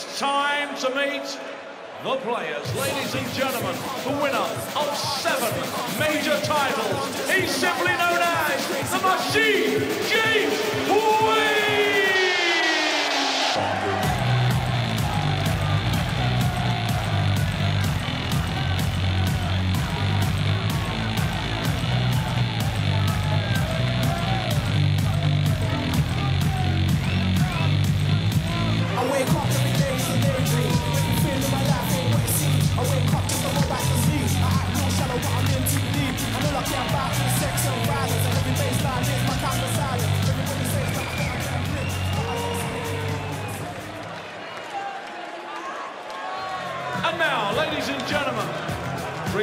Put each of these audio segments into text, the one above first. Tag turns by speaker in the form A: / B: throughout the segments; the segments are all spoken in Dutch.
A: It's time to meet the players. Ladies and gentlemen, the winner of seven major titles. He's simply known as the Machine, James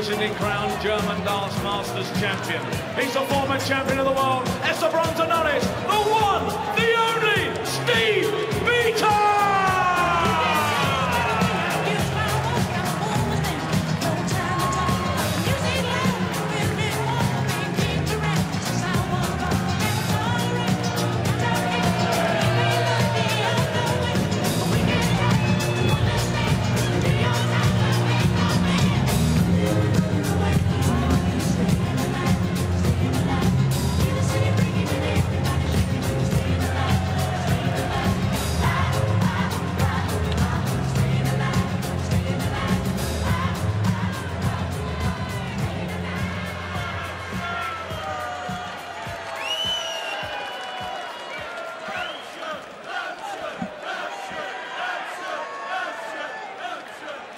A: recently crowned German Dance Masters champion. He's a former champion of the world, Essa Brontononis, the one, the only, Steve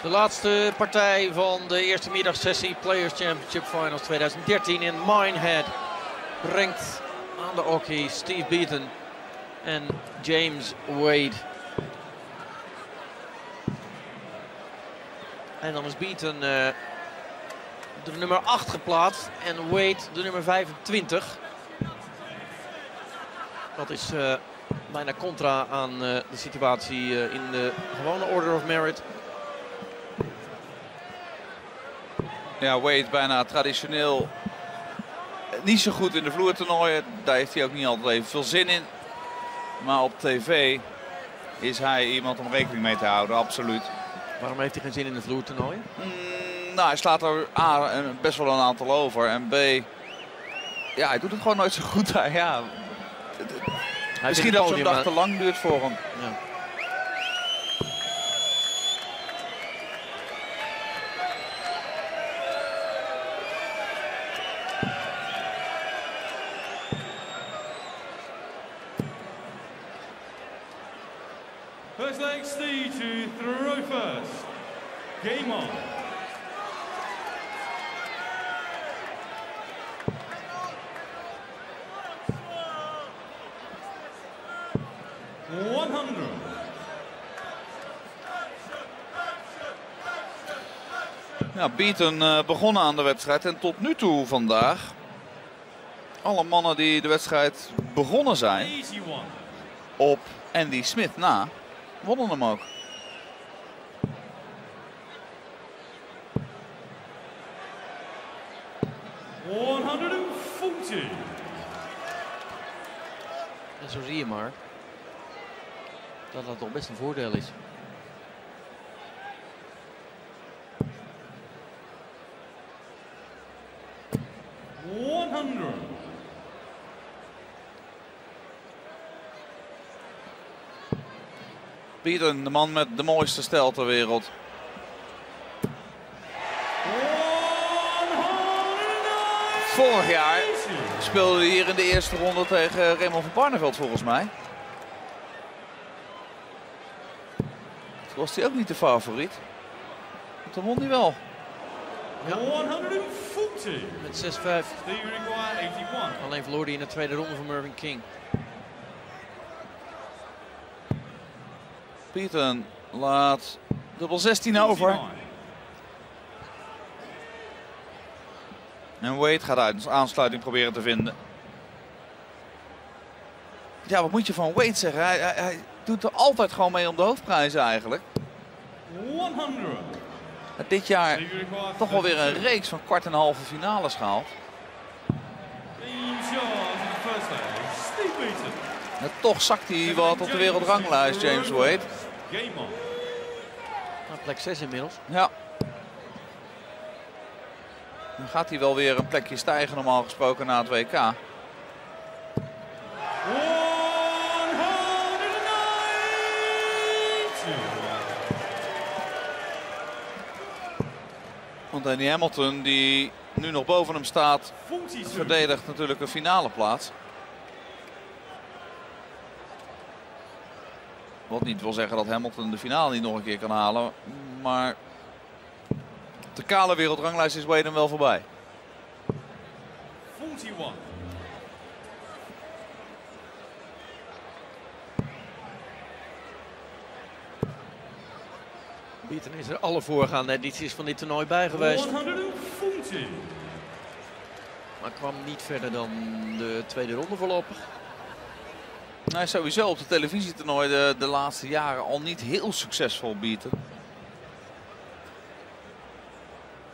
B: De laatste partij van de eerste middagsessie Players Championship Finals 2013 in Minehead brengt aan de hockey Steve Beaton en James Wade. En dan is Beaton eh, de nummer 8 geplaatst en Wade de nummer 25. Dat is eh, bijna contra aan eh, de situatie in de gewone Order of Merit.
C: Ja, Wade bijna traditioneel niet zo goed in de vloertoernooien. Daar heeft hij ook niet altijd even veel zin in. Maar op tv is hij iemand om rekening mee te houden, absoluut.
B: Waarom heeft hij geen zin in de vloertoernooien?
C: Mm, nou, hij slaat er A, een- best wel een aantal over. En B, ja, hij doet het gewoon nooit zo goed. daar. Ja,
B: Hij
C: misschien dat zo'n dag te lang duurt voor hem.
B: Ja.
D: First leg, Steve to throw first. Game on. One hundred.
C: Beaton eh, begonnen aan de wedstrijd en tot nu toe vandaag. Alle mannen die de wedstrijd begonnen zijn op Andy Smith na, wonnen hem ook.
B: En zo zie je maar dat dat toch best een voordeel is.
D: One hundred.
C: De man met de mooiste stijl ter wereld. Vorig jaar speelde hij hier in de eerste ronde tegen Raymond van Barneveld volgens mij. Toen was hij ook niet de favoriet. Maar Toen won hij wel.
D: 140.
B: Met 6-5.
D: Steve require 81.
B: Alleen verloor hij in de tweede ronde van Mervyn King.
C: Beaton laat dubbel 16 over. En Wade gaat uit aansluiting proberen te vinden. Ja, wat moet je van Wade zeggen? Hij, hij, hij doet er altijd gewoon mee om de hoofdprijzen eigenlijk.
D: 100.
C: Maar dit jaar toch wel weer een reeks van kwart en halve finales gehaald.
D: In charge of the first leg, Steve Beaton.
C: En toch zakt hij wat op de wereldranglijst, James Wade.
B: Nou, plek 6 inmiddels.
C: Ja. Dan gaat hij wel weer een plekje stijgen normaal gesproken na het WK.
D: 190.
C: Want Danny Hamilton, die nu nog boven hem staat,
D: 42.
C: verdedigt natuurlijk een finale plaats. Wat niet wil zeggen dat Hamilton de finale niet nog een keer kan halen. Maar de kale wereldranglijst is Wade hem wel voorbij.
D: 41.
B: Beaton is er alle voorgaande edities van dit toernooi bij geweest.
D: 140.
B: Maar kwam niet verder dan de tweede ronde voorlopig.
C: Hij is sowieso op de televisietoernooi de, de laatste jaren al niet heel succesvol bieden.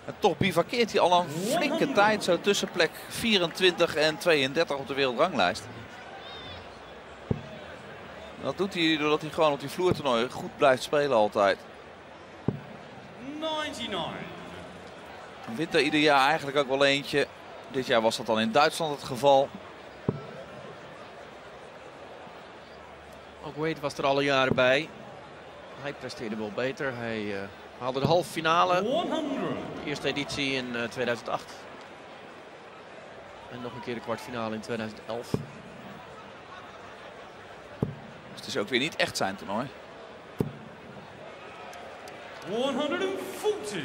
C: En toch bivakkeert hij al een flinke tijd zo tussen plek 24 en 32 op de wereldranglijst. Dat doet hij doordat hij gewoon op die vloertoernooi goed blijft spelen altijd.
D: 99.
C: Hij wint er ieder jaar eigenlijk ook wel eentje. Dit jaar was dat dan in Duitsland het geval.
B: Ook Wade was er alle jaren bij. Hij presteerde wel beter. Hij eh, haalde de halve finale.
D: 100.
B: De eerste editie in eh, 2008. En nog een keer de kwartfinale in 2011.
C: Dus het is ook weer niet echt zijn toernooi.
D: 140.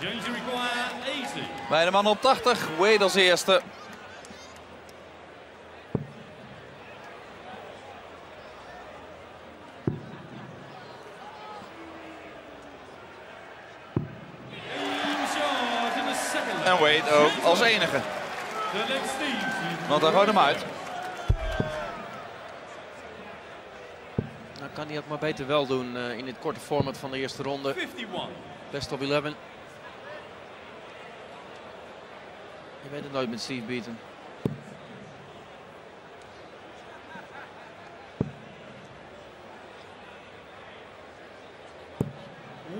D: James you require 80.
C: Bij de man op 80, Wade als eerste.
D: In charge in the second
C: En. Wade ook als enige. Want hij gooit hem uit.
B: Nou kan hij het maar beter wel doen eh, in dit korte format van de eerste ronde.
D: 51.
B: Best of 11. Je weet het nooit met Steve Beaton.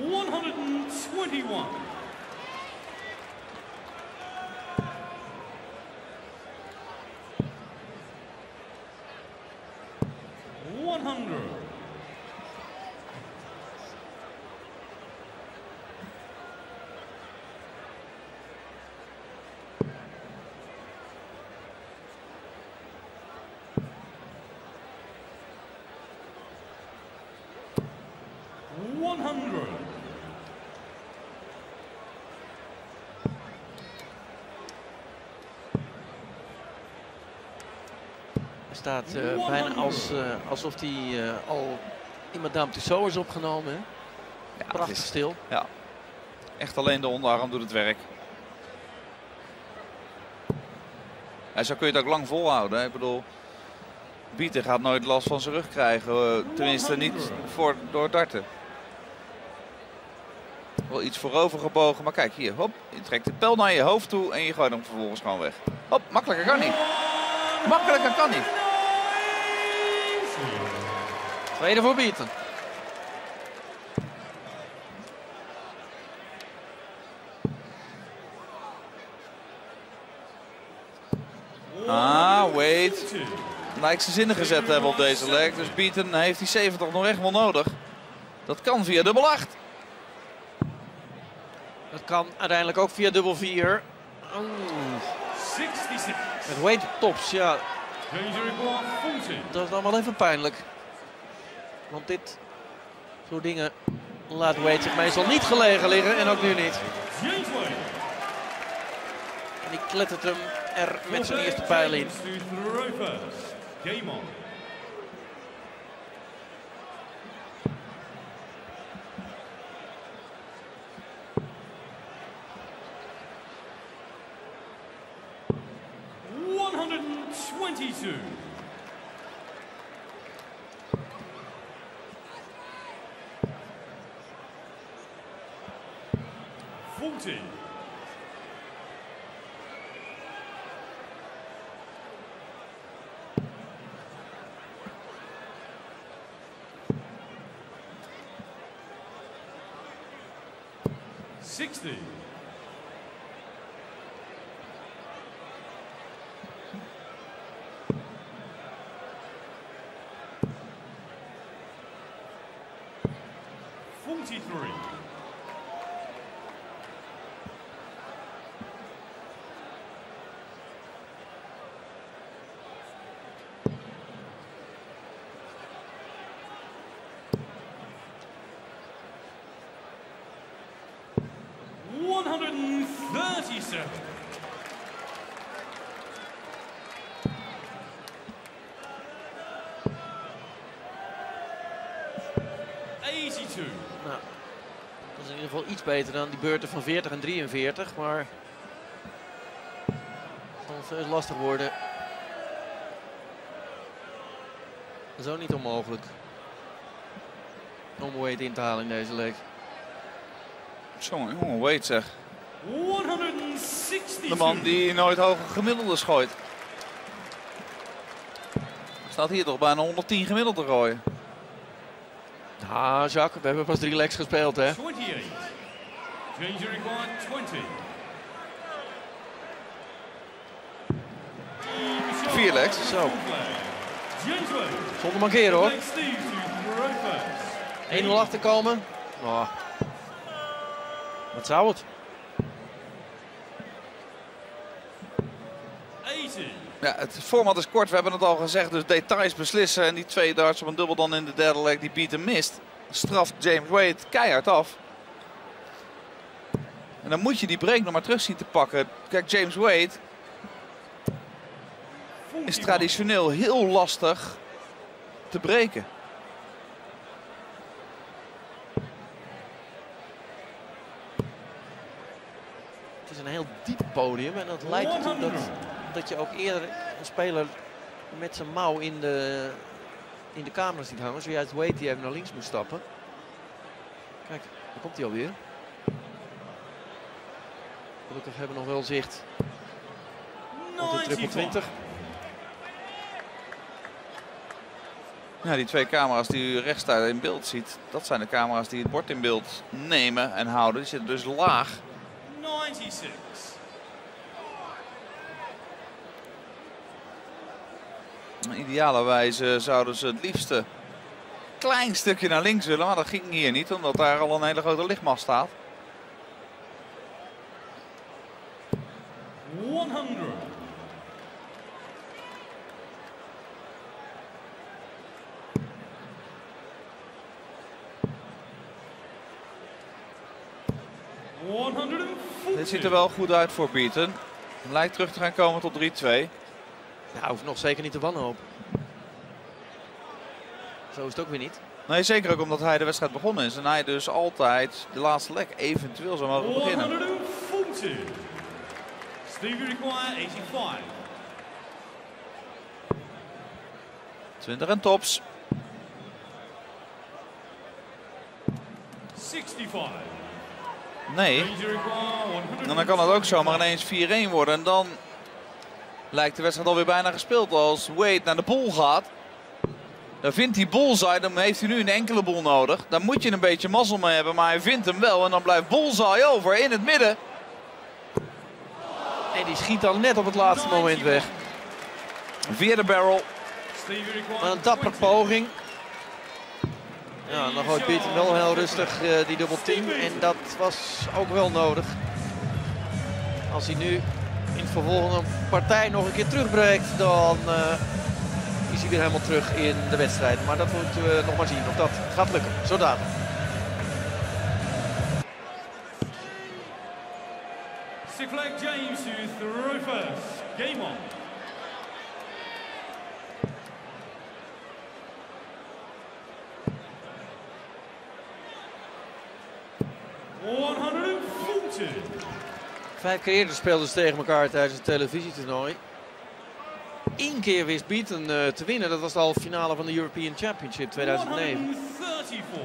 D: One hundred and twenty-one. One hundred. One hundred.
B: Hij staat eh, bijna als, eh, alsof hij eh, al in Madame Tussauds is opgenomen. Hè?
C: Ja,
B: Prachtig
C: is
B: stil.
C: echt alleen de onderarm doet het werk. En zo kun je het ook lang volhouden. hè. Ik bedoel, Bieter gaat nooit last van zijn rug krijgen. Tenminste niet voor, door darten. Wel iets voorover gebogen, maar kijk hier, hop, je trekt de pijl naar je hoofd toe en je gooit hem vervolgens gewoon weg. Hop, makkelijker kan niet. Makkelijker kan niet.
B: Tweede voor Beaton.
C: Ah, Wade lijkt zijn zinnen gezet te hebben op deze leg. Dus Beaton heeft die 70 nog echt wel nodig. Dat kan via dubbel 8.
B: Dat kan uiteindelijk ook via dubbel 4. Oeh,
D: 66.
B: Met Wade op tops, ja,
D: James you require 40.
B: dat is dan wel even pijnlijk. Want dit soort dingen laat Wade zich meestal niet gelegen liggen en ook nu niet. En die klettert hem er met zijn eerste pijl in.
D: James to throw first. Game on. One hundred and twenty-two. Forty. 60. 130 Easy to.
B: Nou, dat is in ieder geval iets beter dan die beurten van 40 en 43, maar het zal lastig worden. Zo niet onmogelijk om weight in te halen in deze league.
C: Jongen, jongen, Wade zeg.
D: 162.
C: De man die nooit hoge gemiddeldes gooit. Staat hier toch bijna 110 gemiddeld te gooien.
B: Ah, Jacques, we hebben pas drie legs gespeeld, hè?
D: 28. Change required 20.
C: Vier legs.
B: Zo, zonder mankeren hoor.
D: Next Steve to throw first.
B: 1-0 achterkomen. Oh. Wat zou het?
D: 80.
C: Ja, het format is kort, we hebben het al gezegd, dus details beslissen. En die twee darts op een dubbel dan in de derde leg die Beaton mist. Straft James Wade keihard af. En dan moet je die break nog maar terug zien te pakken. Kijk, James Wade is
D: 41.
C: traditioneel heel lastig te breken.
B: Het is een heel diep podium en dat lijkt ertoe dat, dat je ook eerder een speler met zijn mouw in de, in de camera ziet hangen. Zojuist Wade die even naar links moet stappen. Kijk, daar komt hij alweer. Gelukkig hebben we nog wel zicht op de triple 20.
C: Ja, die twee camera's die u rechts daar in beeld ziet, dat zijn de camera's die het bord in beeld nemen en houden. Die zitten dus laag.
D: 96.
C: Idealerwijze zouden ze het liefste klein stukje naar links willen, maar dat ging hier niet, omdat daar al een hele grote lichtmast staat.
D: 100.
C: Dit ziet er wel goed uit voor Beaton. Lijkt terug te gaan komen tot 3-2.
B: Ja, hoeft nog zeker niet te wanhopen. Zo is het ook weer niet.
C: Nee, zeker ook omdat hij de wedstrijd begonnen is. En hij dus altijd de laatste lek eventueel zou mogen beginnen.
D: 140. Stevie require 85.
C: 20 en tops.
D: 65.
C: Nee. En dan kan het ook zomaar ineens 4-1 worden. En dan lijkt de wedstrijd alweer bijna gespeeld. Als Wade naar de boel gaat. Dan vindt hij bullseye. Dan heeft hij nu een enkele boel nodig. Daar moet je een beetje mazzel mee hebben. Maar hij vindt hem wel. En dan blijft bullseye over in het midden.
B: En die schiet dan net op het laatste moment weg.
C: Barrel.
D: Stevie require
B: Maar een dapper
D: 20.
B: poging. Ja, dan gooit Beaton wel heel rustig eh, die dubbel 10. En dat was ook wel nodig. Als hij nu in het vervolgende partij nog een keer terugbreekt, dan eh, is hij weer helemaal terug in de wedstrijd. Maar dat moeten we nog maar zien of dat gaat lukken. Zo dadelijk.
D: James to throw first. Game on. One hundred and forty.
B: Vijf keer eerder speelden ze tegen elkaar tijdens het televisietoernooi. Eén keer wist Beaton eh, te winnen. Dat was de halve finale van de European Championship 2009.
D: 134.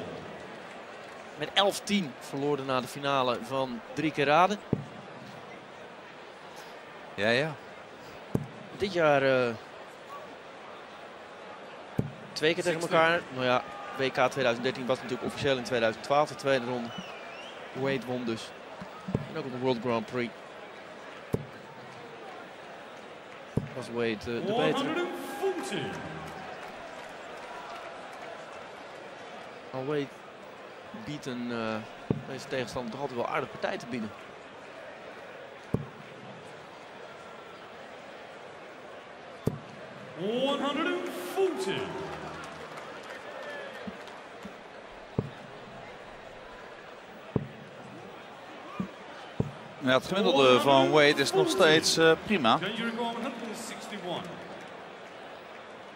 B: Met 11-10 verloren na de finale van drie keer raden.
C: Ja, ja.
B: Dit jaar eh, twee keer tegen elkaar. Nou ja, WK 2013 was natuurlijk officieel in 2012 de tweede ronde. Wade won dus. En ook op de World Grand Prix. Was Wade eh, de betere.
D: 140.
B: Al Wade biedt een, eh, deze tegenstander toch altijd wel aardig partij te bieden.
D: One hundred and forty.
C: Ja, het gemiddelde van Wade is nog steeds eh, prima.
D: Change your requirement 161.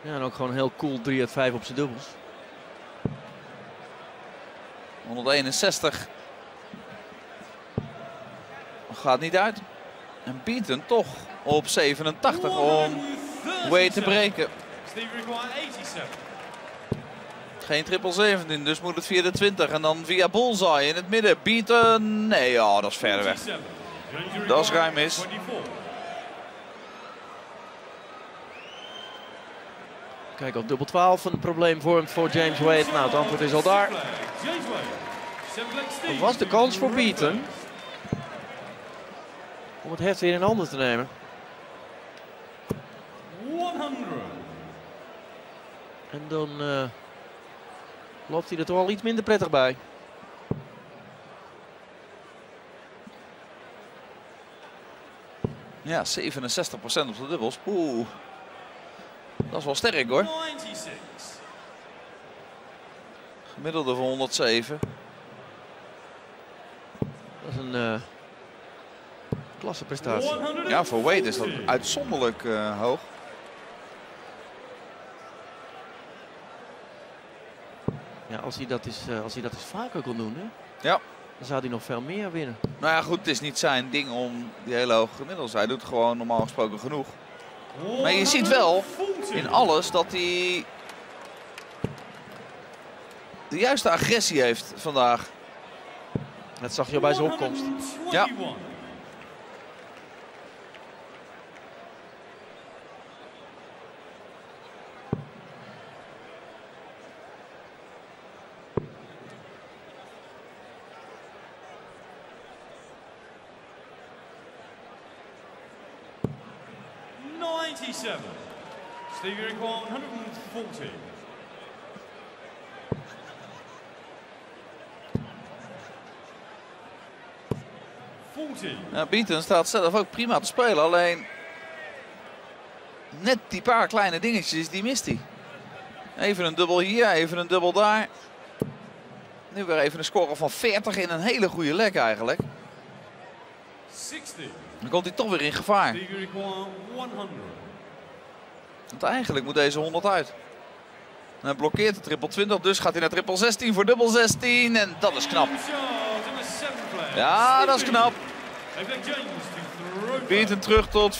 B: Ja, en ook gewoon heel cool 3 uit 5 op zijn dubbels.
C: 161. Gaat niet uit. En Beaton toch op 87 om Wade te breken.
D: Steve require 87.
C: Geen triple 17, dus moet het via de 20. En dan via Bullseye in het midden. Beaton, nee, ja, dat is verder weg.
D: 47. Change your
C: Dat is ruim mis.
D: 24.
B: Kijk of dubbel 12 een probleem vormt voor James Wade. Nou, het antwoord is al daar. Dat was de kans voor
D: to
B: Beaton. Om het heft weer in handen te nemen.
D: 100.
B: En dan eh, loopt hij er toch al iets minder prettig bij.
C: Ja, 67% op de dubbels. Oeh, dat is wel sterk hoor.
D: 96.
C: Gemiddelde van 107.
B: Dat is een eh klasse prestatie.
D: 140.
C: Ja, voor Wade is dat uitzonderlijk eh, hoog.
B: Ja, als hij dat is, eh, als hij dat eens vaker kon doen, hè,
C: Ja.
B: Dan zou hij nog veel meer winnen.
C: Nou ja, goed, het is niet zijn ding om die hele hoge gemiddels. Hij doet gewoon normaal gesproken genoeg. Maar je ziet wel in alles dat hij de juiste agressie heeft vandaag.
B: Dat zag je bij zijn opkomst.
D: Ja. 97. Stevie Rick 140.
C: Ja, Bieten staat zelf ook prima te spelen. Alleen net die paar kleine dingetjes, die mist hij. Even een dubbel hier, even een dubbel daar. Nu weer even een score van 40 in een hele goede lek eigenlijk.
D: 60.
C: Dan komt hij toch weer in gevaar.
D: Stevie require 100.
C: Want eigenlijk moet deze 100 uit. En hij blokkeert de triple 20, dus gaat hij naar triple 16 voor dubbel 16. En dat is knap. Ja, dat is knap.
D: Throw
C: Beaton terug tot 4-3.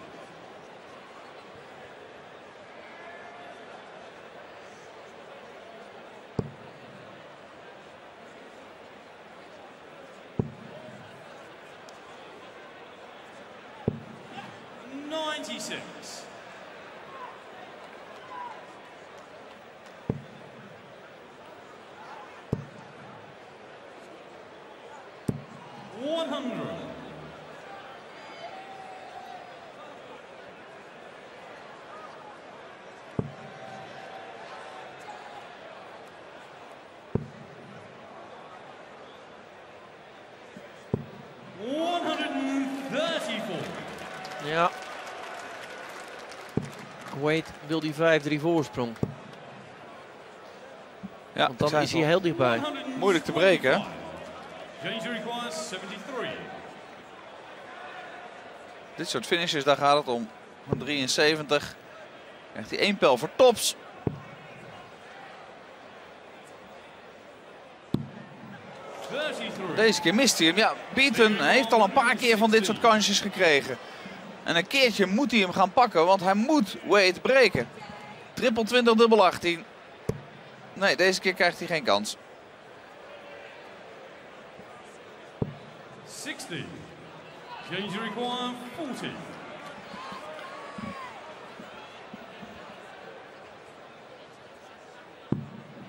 D: Ninety-six. One hundred. One hundred and thirty-four.
B: Ja. Wade wil die 5-3 voorsprong.
C: Ja,
B: Want dan is hij heel dichtbij.
C: Moeilijk te breken, hè?
D: James requires 73.
C: Dit soort finishes, daar gaat het om. Van 73 krijgt hij één pijl voor tops. Deze keer mist hij hem. Ja, Beaton heeft al een paar keer van dit soort kansjes gekregen. En een keertje moet hij hem gaan pakken, want hij moet Wade breken. Triple 20, dubbel 18. Nee, deze keer krijgt hij geen kans.
D: 60. James require 40.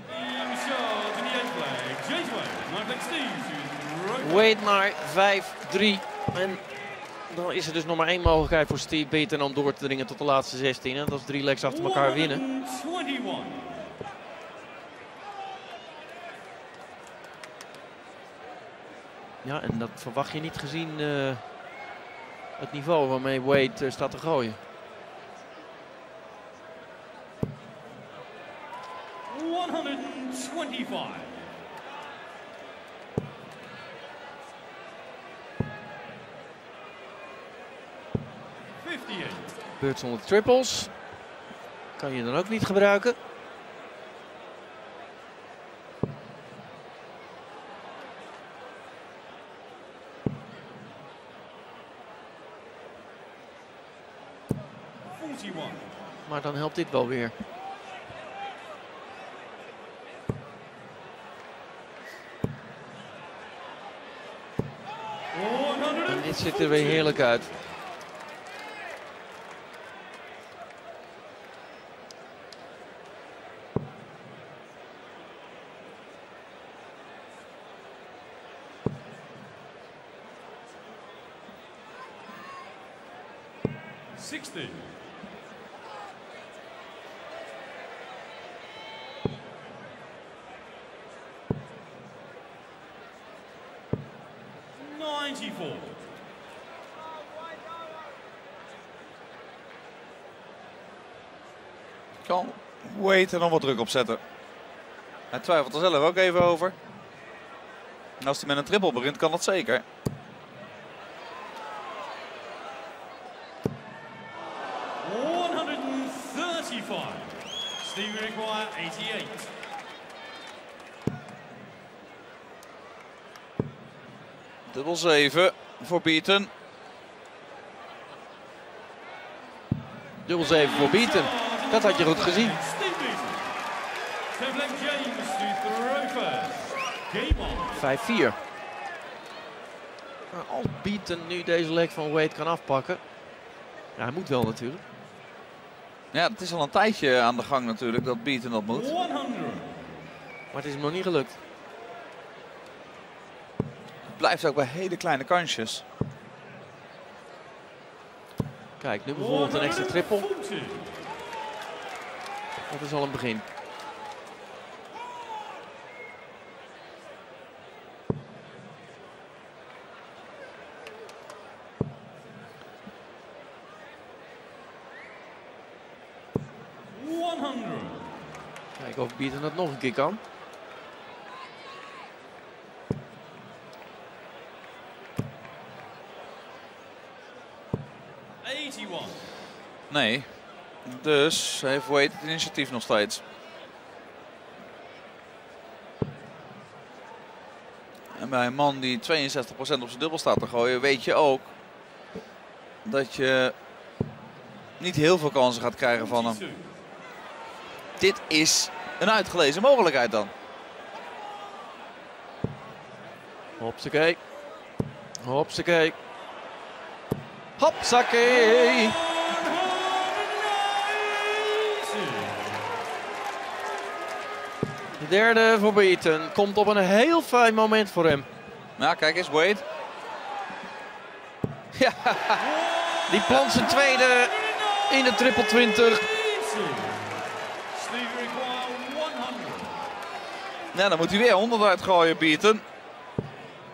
D: Team charge in the eighth flag. James Wade. My flag Steve to throw.
B: Wade naar 5-3. En dan is er dus nog maar één mogelijkheid voor Steve Beaton om door te dringen tot de laatste 16. En dat is drie legs achter elkaar winnen.
D: 21.
B: Ja, en dat verwacht je niet gezien eh, het niveau waarmee Wade eh, staat te gooien.
D: One hundred and twenty-five. Fifty-eight.
B: Beurt zonder triples. Kan je dan ook niet gebruiken. Maar dan helpt dit wel weer. Dit ziet er weer heerlijk uit.
C: Wade er nog wat druk op zetten. Hij twijfelt er zelf ook even over. En als hij met een triple begint, kan dat zeker.
D: Steve require eighty-eight.
C: Dubbel 7 voor Beaton.
B: Dubbel 7 voor Beaton. Dat had je goed gezien.
D: Steve Beaton. Ten flag James to throw first. Game on.
B: 5-4. Maar als Beaton nu deze leg van Wade kan afpakken. Ja, hij moet wel natuurlijk.
C: Ja, het is al een tijdje aan de gang natuurlijk dat Beaton dat moet.
D: 100.
B: Maar het is hem nog niet gelukt.
C: Het blijft ook bij hele kleine kansjes.
B: Kijk, nu bijvoorbeeld een extra triple.
D: 140.
B: Dat is al een begin.
D: One hundred.
B: Kijken of Beaton het nog een keer kan.
C: Nee. Dus heeft het initiatief nog steeds. En bij een man die 62% op zijn dubbel staat te gooien, weet je ook dat je niet heel veel kansen gaat krijgen van hem.
D: 42.
C: Dit is een uitgelezen mogelijkheid dan.
B: Hopsakee. Hopsakee. Hopsakee.
D: 190.
B: De derde voor Beaton. Komt op een heel fijn moment voor hem.
C: Nou, kijk eens, Wade. Ja,
B: Die plant zijn tweede in de triple 20.
D: Steve require 100.
C: Nou, dan moet hij weer 100 uitgooien, Beaton.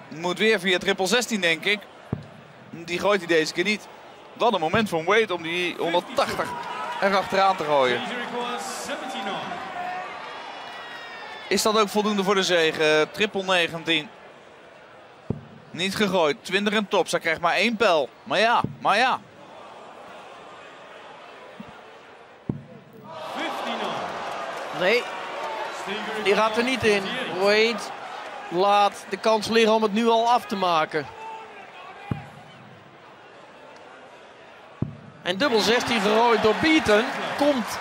C: Moet weer via triple 16, denk ik. Die gooit hij deze keer niet. Wat een moment van Wade om die 180 er achteraan te gooien.
D: Steve requires 79.
C: Is dat ook voldoende voor de zege? Triple 19. Niet gegooid. 20 en top. Zij krijgt maar één pijl. Maar ja, maar ja.
D: 59.
B: Nee, die gaat er niet in. Wade laat de kans liggen om het nu al af te maken. En dubbel 16 gerooid door Beaton. Komt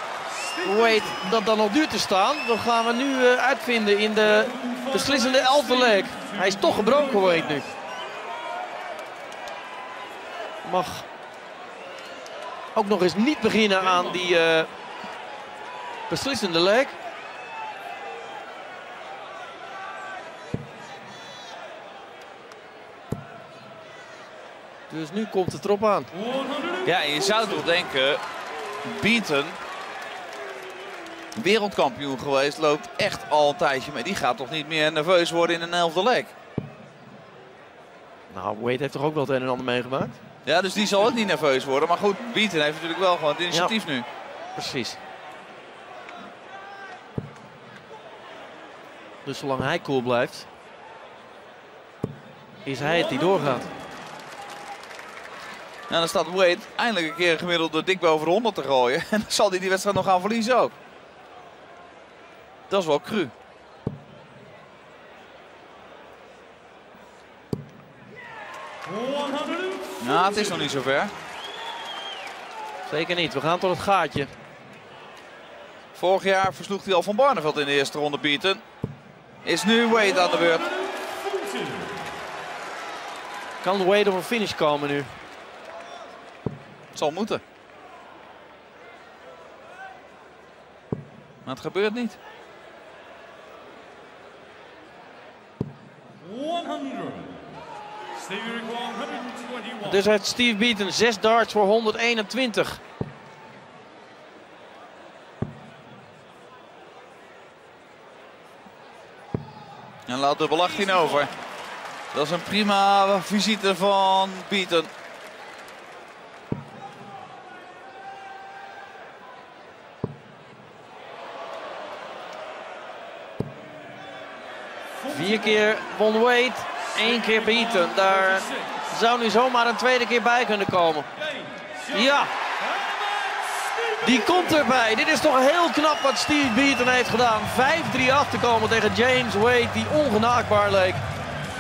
B: Wade dat dan nog duur te staan? Dat gaan we nu eh, uitvinden in de beslissende elfde leg. Hij is toch gebroken Wade nu. Mag ook nog eens niet beginnen aan die eh, beslissende leg. Dus nu komt het erop aan.
D: 100.
C: Ja, en je zou toch denken, Beaton, wereldkampioen geweest, loopt echt al een tijdje mee. Die gaat toch niet meer nerveus worden in een elfde leg?
B: Nou, Wade heeft toch ook wel het een en ander meegemaakt?
C: Ja, dus die zal ook niet nerveus worden. Maar goed, Beaton heeft natuurlijk wel gewoon het initiatief nu.
B: Precies. Dus zolang hij cool blijft, is hij het die doorgaat.
C: Nou, dan staat Wade eindelijk een keer gemiddeld dik boven de 100 te gooien. En dan zal hij die wedstrijd nog gaan verliezen ook. Dat is wel cru. Nou, het is nog niet zover.
B: Zeker niet, we gaan tot het gaatje.
C: Vorig jaar versloeg hij al van Barneveld in de eerste ronde Beaton. Is nu Wade aan de beurt.
B: Kan Wade op een finish komen nu?
C: Het zal moeten. Maar het gebeurt niet.
D: 100. Stevie Ray 121.
B: Dus heeft Steve Beaton 6 darts voor 121.
C: En laat dubbel 18 over. Dat is een prima visite van Beaton.
B: Vier keer won Wade, één keer Beaton. Daar zou nu zomaar een tweede keer bij kunnen komen. Ja, die komt erbij. Dit is toch heel knap wat Steve Beaton heeft gedaan. 5-3 af te komen tegen James Wade, die ongenaakbaar leek.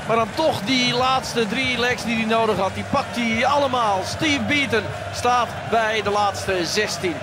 B: Maar dan toch die laatste drie legs die hij nodig had, die pakt hij allemaal. Steve Beaton staat bij de laatste 16.